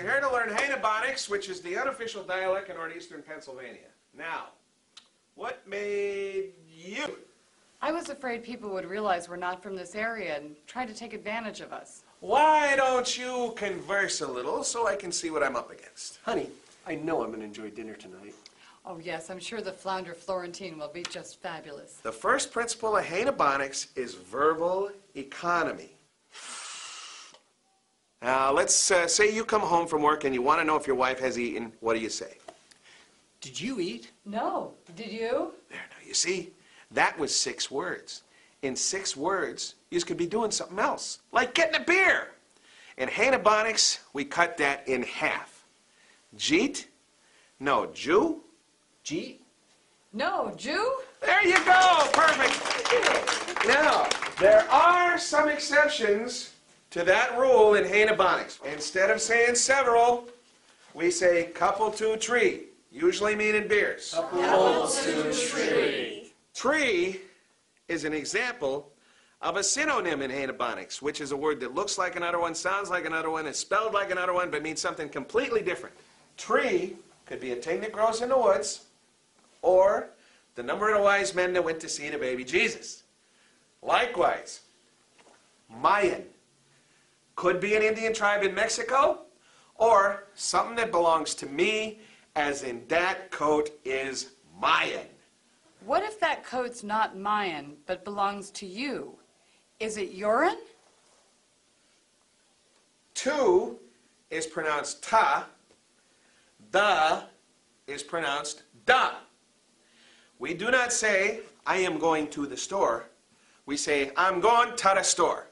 are here to learn Hainabonics, which is the unofficial dialect in northeastern Pennsylvania. Now, what made you? I was afraid people would realize we're not from this area and try to take advantage of us. Why don't you converse a little so I can see what I'm up against? Honey, I know I'm gonna enjoy dinner tonight. Oh, yes, I'm sure the flounder Florentine will be just fabulous. The first principle of Hainabonics is verbal economy. Now, let's uh, say you come home from work and you want to know if your wife has eaten. What do you say? Did you eat? No, did you? There, now, you see, that was six words. In six words, you could be doing something else, like getting a beer. In Hainabonics, we cut that in half. Jeet? No, Jew? Jeet? No, Jew? There you go, perfect. Now, there are some exceptions to that rule in Hainabonics. Instead of saying several, we say couple to tree, usually meaning beers. Couple to tree. Tree is an example of a synonym in Hainabonics, which is a word that looks like another one, sounds like another one, is spelled like another one, but means something completely different. Tree could be a thing that grows in the woods, or the number of the wise men that went to see the baby Jesus. Likewise, Mayan could be an Indian tribe in Mexico, or something that belongs to me, as in that coat is Mayan. What if that coat's not Mayan, but belongs to you? Is it urine? Two is pronounced ta. The is pronounced da. We do not say, I am going to the store. We say, I'm going to the store.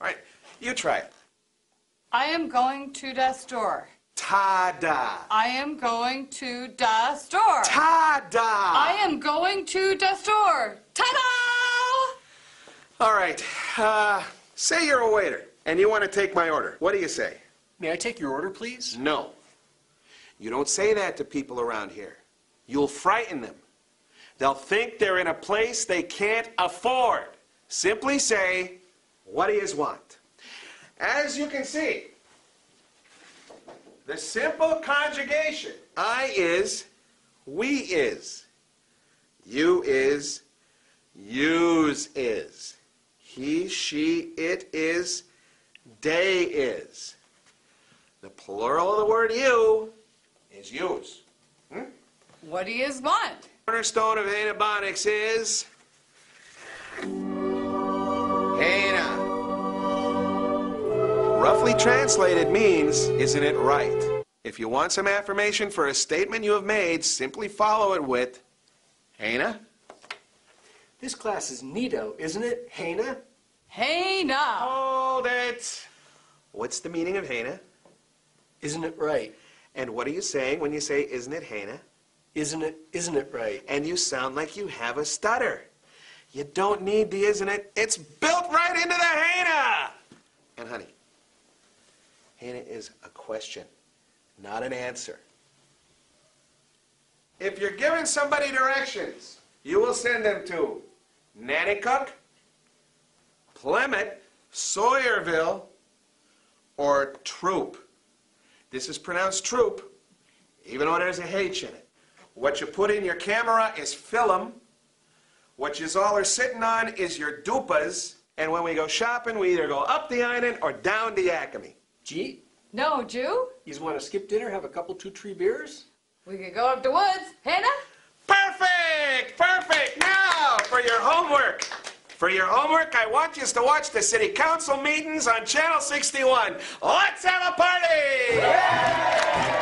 All right, you try it. I am going to the store. Ta-da. I am going to the store. Ta-da. I am going to the store. Ta-da! All right, uh, say you're a waiter and you want to take my order. What do you say? May I take your order, please? No. You don't say that to people around here. You'll frighten them. They'll think they're in a place they can't afford. Simply say, what do you want? As you can see, the simple conjugation, I is, we is, you is, use is, he, she, it is, they is. The plural of the word you is use. Hmm? What do you want? cornerstone of Hainabonics is Haina. Roughly translated means, isn't it right? If you want some affirmation for a statement you have made, simply follow it with Haina. This class is neato, isn't it, Haina? Hey now. Hold it. What's the meaning of Haina? Isn't it right? And what are you saying when you say, isn't it Haina? Isn't it, isn't it right? And you sound like you have a stutter. You don't need the isn't it. It's built right into the Haina. And honey, Haina is a question, not an answer. If you're giving somebody directions, you will send them to Nanticoke, Plymouth, Swoyersville, or Throop. This is pronounced Troop, even though there's a H in it. What you put in your camera is film. What you all are sitting on is your dupas. And when we go shopping, we either go up the island or down the Yakima. Jeet? No, Jew? You want to skip dinner, have a couple two tree beers? We could go up the woods. Haina? Perfect! Perfect! Now, for your homework. For your homework, I want you to watch the city council meetings on Channel 61. Let's have a party!